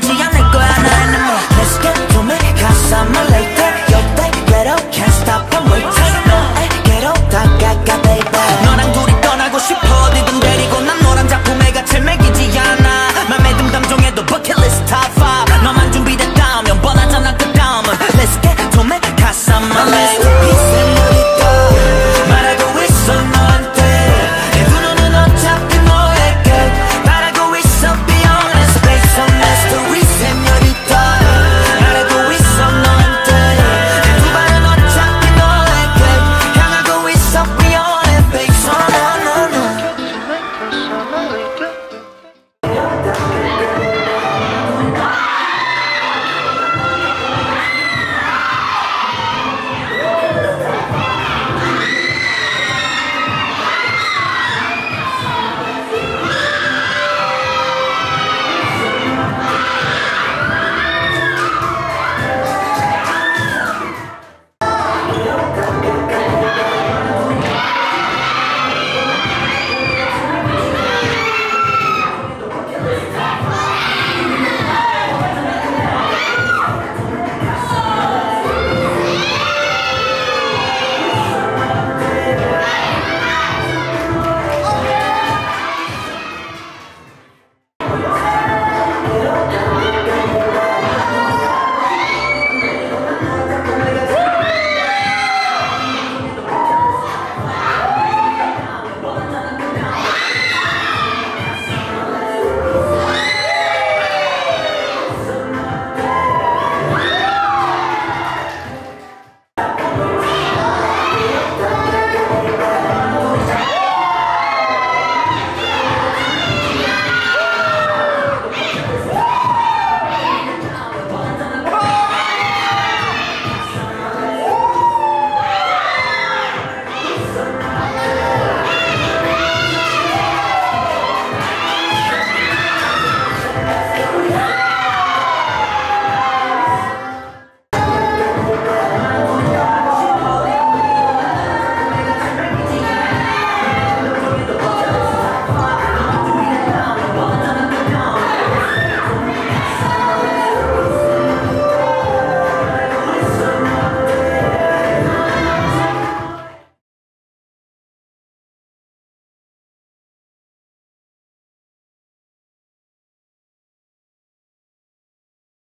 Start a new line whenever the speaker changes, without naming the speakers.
que 어, 이렇게?